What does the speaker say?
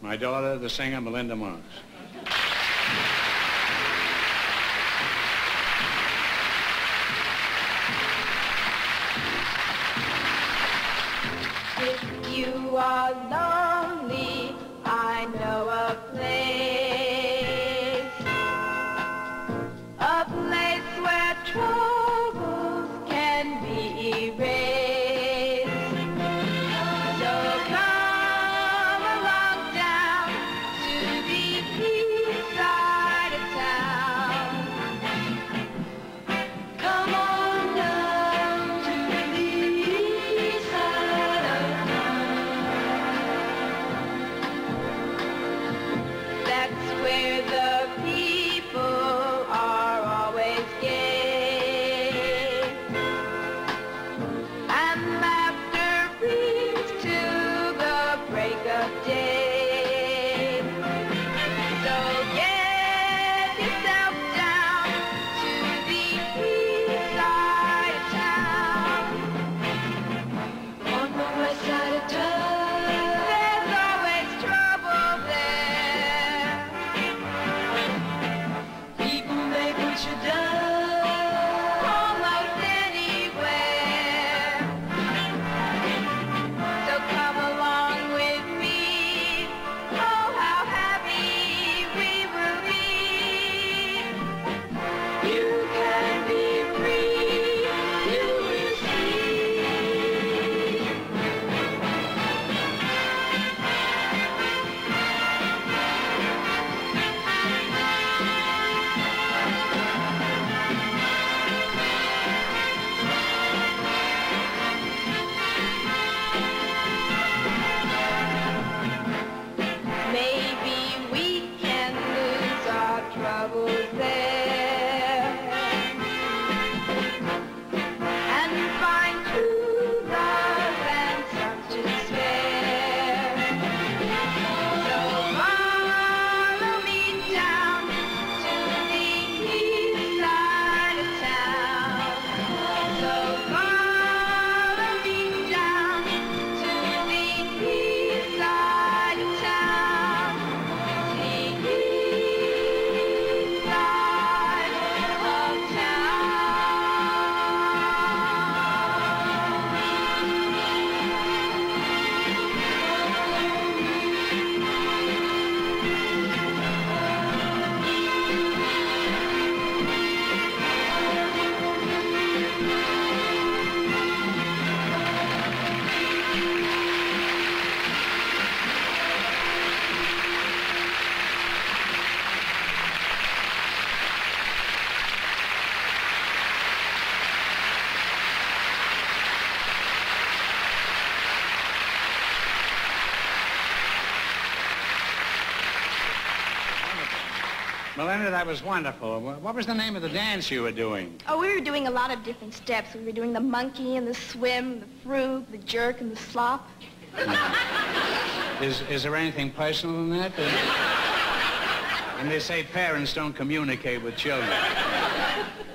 my daughter, the singer Melinda Marx. If you are lost, Melinda, that was wonderful. What was the name of the dance you were doing? Oh, we were doing a lot of different steps. We were doing the monkey and the swim, the frug, the jerk, and the slop. is, is there anything personal in that? and they say parents don't communicate with children.